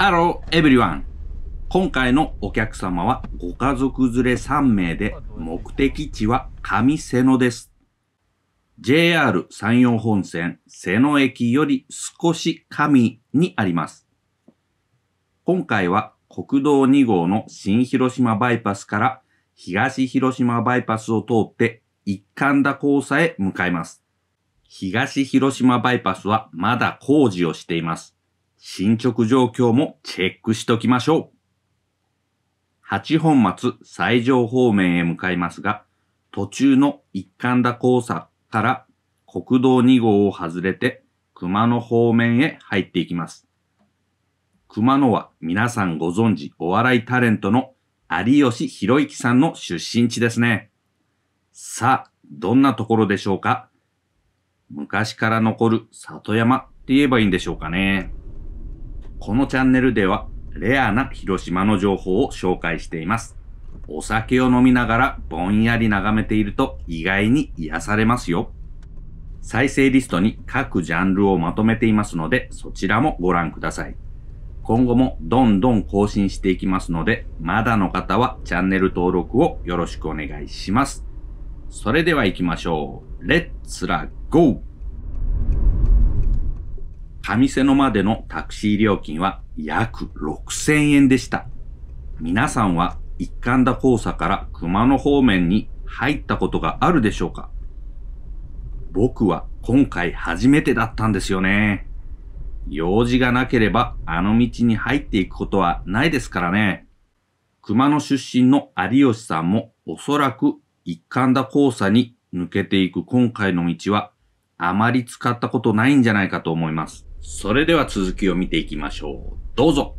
Hello everyone! 今回のお客様はご家族連れ3名で目的地は上瀬野です。JR 山陽本線瀬野駅より少し上にあります。今回は国道2号の新広島バイパスから東広島バイパスを通って一貫田交差へ向かいます。東広島バイパスはまだ工事をしています。進捗状況もチェックしときましょう。八本松西条方面へ向かいますが、途中の一貫田交差から国道2号を外れて熊野方面へ入っていきます。熊野は皆さんご存知お笑いタレントの有吉弘行さんの出身地ですね。さあ、どんなところでしょうか？昔から残る里山って言えばいいんでしょうかね。このチャンネルではレアな広島の情報を紹介しています。お酒を飲みながらぼんやり眺めていると意外に癒されますよ。再生リストに各ジャンルをまとめていますので、そちらもご覧ください。今後もどんどん更新していきますので、まだの方はチャンネル登録をよろしくお願いします。それでは行きましょう。レッツラゴー上瀬野までのタクシー料金は約6000円でした。皆さんは一貫田交差から熊野方面に入ったことがあるでしょうか？僕は今回初めてだったんですよね。用事がなければあの道に入っていくことはないですからね。熊野出身の有吉さんもおそらく一貫田交差に抜けていく今回の道はあまり使ったことないんじゃないかと思います。それでは続きを見ていきましょう。どうぞ。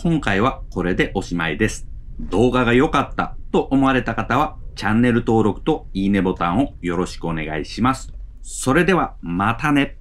今回はこれでおしまいです。動画が良かったと思われた方は、チャンネル登録といいねボタンをよろしくお願いします。それでは、またね。